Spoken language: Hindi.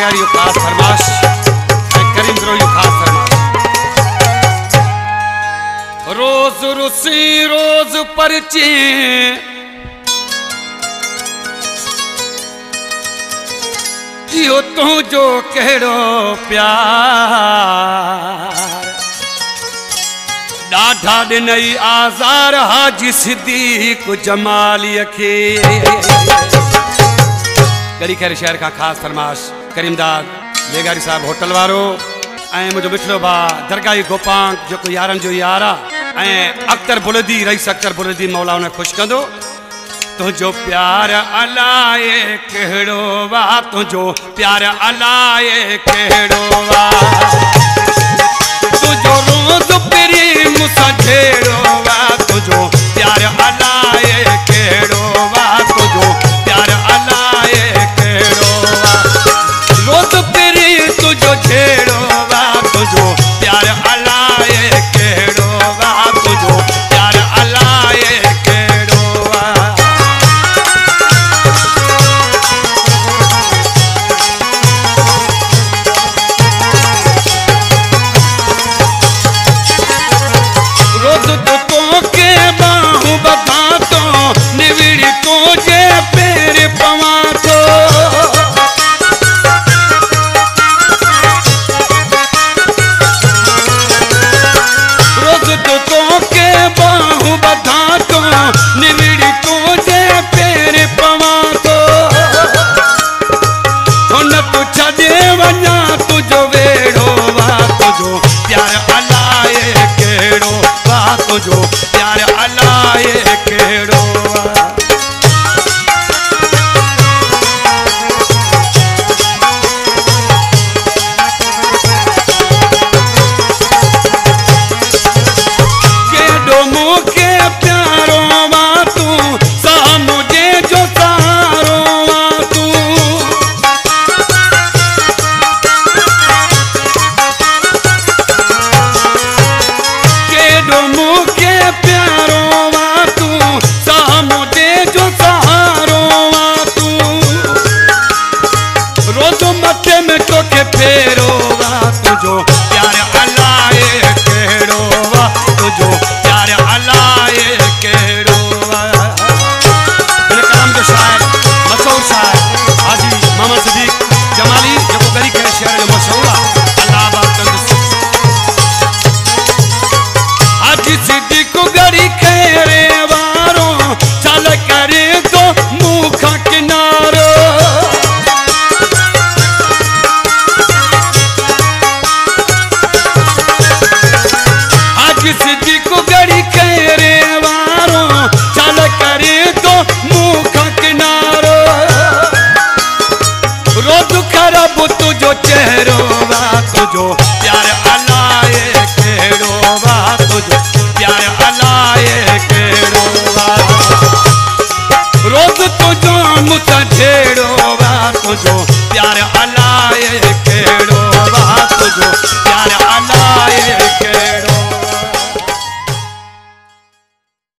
Prayer you cast Sarmash. I Karindro, you cast Sarmash. रोज रुसी, रोज पर्ची यो तू जो कहिड़ो प्यार ॾाढा ॾिनई आज़ार, हाजी सिद्दीक जमालीअ खे करी करे शहर का खास फरमाश करीमदाग बेगारी साहब होटल वो ऐं मिठड़ो भा भाउ दरगाही गोपांग जो यार यार ऐं अख़्तर बुलदी, रईस अख़्तर बुलदी मौला हुन ख़ुशि कंदो। तुंहिंजो प्यार अलाए कहिड़ो वा तुंहिंजो प्यार अलाए कहिड़ो वा pueblo.